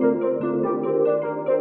Música